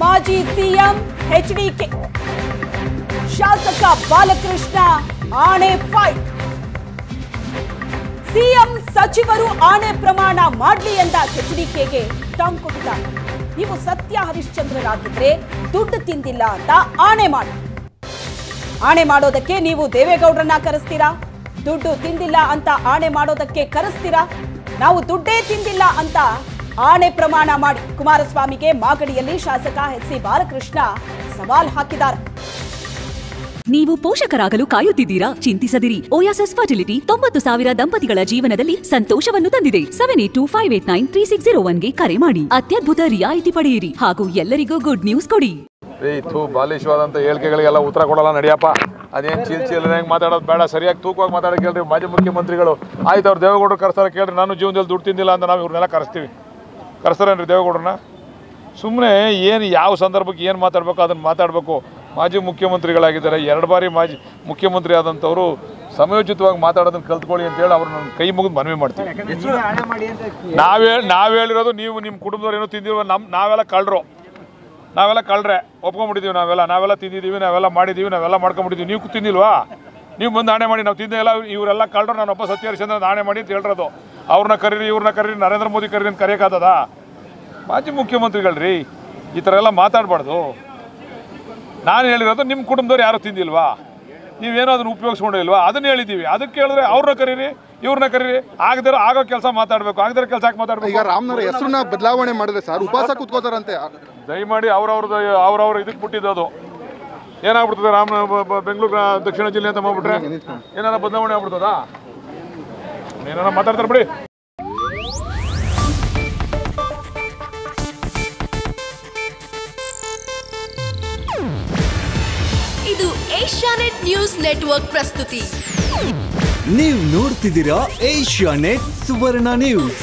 ಮಾಜಿ CM HDK ಶಾಸಕ ಬಾಲಕೃಷ್ಣ ಆಣೆ ಫೈಟ್. ಸಿಎಂ ಸಚಿವರು ಆಣೆ ಪ್ರಮಾಣ ಮಾಡಲಿ ಎಂದ ಎಚ್ಡಿಕೆಗೆ ಟಾಂಗ್ ಕೊಟ್ಟಿದ್ದಾರೆ. ನೀವು ಸತ್ಯ ಹರಿಶ್ಚಂದ್ರರಾಗಿದ್ರೆ ದುಡ್ಡು ತಿಂದಿಲ್ಲ ಅಂತ ಆಣೆ ಮಾಡಿ. ಆಣೆ ಮಾಡೋದಕ್ಕೆ ನೀವು ದೇವೇಗೌಡರನ್ನ ಕರೆಸ್ತೀರಾ? ದುಡ್ಡು ತಿಂದಿಲ್ಲ ಅಂತ ಆಣೆ ಮಾಡೋದಕ್ಕೆ ಕರೆಸ್ತೀರಾ? ನಾವು ದುಡ್ಡೇ ತಿಂದಿಲ್ಲ ಅಂತ ಆಣೆ ಪ್ರಮಾಣ ಮಾಡಿ ಕುಮಾರಸ್ವಾಮಿಗೆ ಮಾಗಡಿಯಲ್ಲಿ ಶಾಸಕ ಎಚ್ ಸಿ ಬಾಲಕೃಷ್ಣ ಸವಾಲ್ ಹಾಕಿದ್ದಾರೆ. ನೀವು ಪೋಷಕರಾಗಲು ಕಾಯುತ್ತಿದ್ದೀರಾ? ಚಿಂತಿಸದಿರಿ. ಓಯಾಸಸ್ ಫರ್ಟಿಲಿಟಿ ತೊಂಬತ್ತು ಸಾವಿರ ದಂಪತಿಗಳ ಜೀವನದಲ್ಲಿ ಸಂತೋಷವನ್ನು ತಂದಿದೆ. Seven eight two five eight nine three six zero ಒನ್ಗೆ ಕರೆ ಮಾಡಿ. ಅತ್ಯದ್ಭುತ ರಿಯಾಯಿತಿ ಪಡೆಯಿರಿ ಹಾಗೂ ಎಲ್ಲರಿಗೂ ಗುಡ್ ನ್ಯೂಸ್ ಕೊಡಿ. ಬಾಲಿಶವಾದಂಥ ಹೇಳಿಕೆಗಳಿಗೆಲ್ಲ ಉತ್ತರ ಕೊಡಲ್ಲ ನಡಿಯಪ್ಪ. ಅದೇನು ಚೀಲ್ ಚೀಲ್ ಹೆಂಗೆ ಮಾತಾಡೋದು ಬೇಡ. ಸರಿಯಾಗಿ ತೂಕವಾಗಿ ಮಾತಾಡಕ್ಕೆ ಕೇಳ್ರಿ ಮಾಜಿ ಮುಖ್ಯಮಂತ್ರಿಗಳು. ಆಯ್ತು ಅವ್ರು ದೇವೇಗೌಡರು ಕರ್ಸಾರ ಕೇಳ್ರಿ. ನಾನು ಜೀವನದಲ್ಲಿ ದುಡ್ಡು ತಿಂದಿಲ್ಲ ಅಂತ ನಾವು ಇವ್ರನ್ನೆಲ್ಲ ಕರೆಸ್ತೀವಿ. ಕರೆಸ್ತಾರೇನ್ರಿ ದೇವೇಗೌಡರನ್ನ? ಸುಮ್ಮನೆ ಏನು ಯಾವ ಸಂದರ್ಭಕ್ಕೆ ಏನು ಮಾತಾಡಬೇಕು ಅದನ್ನು ಮಾತಾಡಬೇಕು. ಮಾಜಿ ಮುಖ್ಯಮಂತ್ರಿಗಳಾಗಿದ್ದಾರೆ. ಎರಡು ಬಾರಿ ಮಾಜಿ ಮುಖ್ಯಮಂತ್ರಿ ಆದಂಥವರು ಸಮಯೋಚಿತವಾಗಿ ಮಾತಾಡೋದನ್ನ ಕಲ್ತ್ಕೊಳ್ಳಿ ಅಂತೇಳಿ ಅವ್ರನ್ನ ಕೈ ಮುಗಿದು ಮನವಿ ಮಾಡ್ತೀವಿ ನಾವೇ ನಾವು ಹೇಳಿರೋದು ನೀವು ನಿಮ್ಮ ಕುಟುಂಬದವ್ರು ಏನೋ ತಿಂದಿರೋ ನಮ್ಮ ನಾವೆಲ್ಲ ಕಳ್ಳರು ನಾವೆಲ್ಲ ಕಳ್ರೆ. ಒಪ್ಕೊಂಡ್ಬಿಟ್ಟಿದ್ದೀವಿ ನಾವೆಲ್ಲ. ನಾವೆಲ್ಲ ತಿಂದಿದ್ದೀವಿ ನಾವೆಲ್ಲ ಮಾಡಿದ್ದೀವಿ ನಾವೆಲ್ಲ ಮಾಡ್ಕೊಂಡ್ಬಿಟ್ಟಿದ್ದೀವಿ ನೀವು ತಿಂದಿಲ್ವಾ? ನೀವು ಬಂದು ಆಣೆ ಮಾಡಿ ನಾವು ತಿಂದೇ ಇಲ್ಲ ಇವರೆಲ್ಲ ಕಳ್ರು. ನಾನು ಒಬ್ಬ ಸತ್ಯ ಹರಿಶ್ಚಂದ್ರ ಆಣೆ ಮಾಡಿ ಅಂತ ಹೇಳಿರೋದು. ಅವ್ರನ್ನ ಕರೀರಿ ಇವ್ರನ್ನ ಕರೀರಿ ನರೇಂದ್ರ ಮೋದಿ ಕರೀರಿ ಅಂತ ಕರೆಯೋಕ್ಕಾಗದ ಮಾಜಿ ಮುಖ್ಯಮಂತ್ರಿಗಳ್ರಿ ಈ ಥರ ಎಲ್ಲ ಮಾತಾಡಬಾರ್ದು. ನಾನು ಹೇಳಿರೋದು ನಿಮ್ಮ ಕುಟುಂಬದವ್ರು ಯಾರು ತಿಂದಿಲ್ವಾ? ನೀವೇನೋ ಅದನ್ನ ಉಪಯೋಗಿಸ್ಕೊಂಡಿಲ್ವಾ ಅದನ್ನ ಹೇಳಿದ್ದೀವಿ. ಅದಕ್ಕೆ ಹೇಳಿದ್ರೆ ಅವ್ರನ್ನ ಕರೀರಿ ಇವ್ರನ್ನ ಕರೀರಿ. ಆಗದಿರೋ ಆಗೋ ಕೆಲಸ ಮಾತಾಡಬೇಕು ಆಗದಿರೋ ಕೆಲಸ ಯಾಕೆ ಮಾತಾಡಬೇಕು? ಈಗ ರಾಮನವರ ಹೆಸರನ್ನ ಬದಲಾವಣೆ ಮಾಡಿದ್ರೆ ಸರ್ ಉಪವಾಸ ಕೂತ್ಕೋತಾರಂತೆ. ದಯಮಾಡಿ ಅವ್ರವ್ರದ್ದು ಅವ್ರವ್ರ ಇದಕ್ಕೆ ಬಿಟ್ಟಿದ್ದು ಅದು. ಏನಾಗ್ಬಿಡ್ತದೆ ರಾಮ ಬೆಂಗಳೂರು ದಕ್ಷಿಣ ಜಿಲ್ಲೆ ಅಂತ ಮಾಡ್ಬಿಟ್ರೆ? ಏನಾರ ಬದಲಾವಣೆ ಆಗ್ಬಿಡ್ತದಾ? ಏನಾರ ಮಾತಾಡ್ತಾರ ಬಿಡಿ. ಇದು ಏಷ್ಯಾನೆಟ್ ನ್ಯೂಸ್ ನೆಟ್ವರ್ಕ್ ಪ್ರಸ್ತುತಿ. ನೀವು ನೋಡ್ತಿದ್ದೀರಾ ಏಷ್ಯಾ ನೆಟ್ ಸುವರ್ಣ ನ್ಯೂಸ್.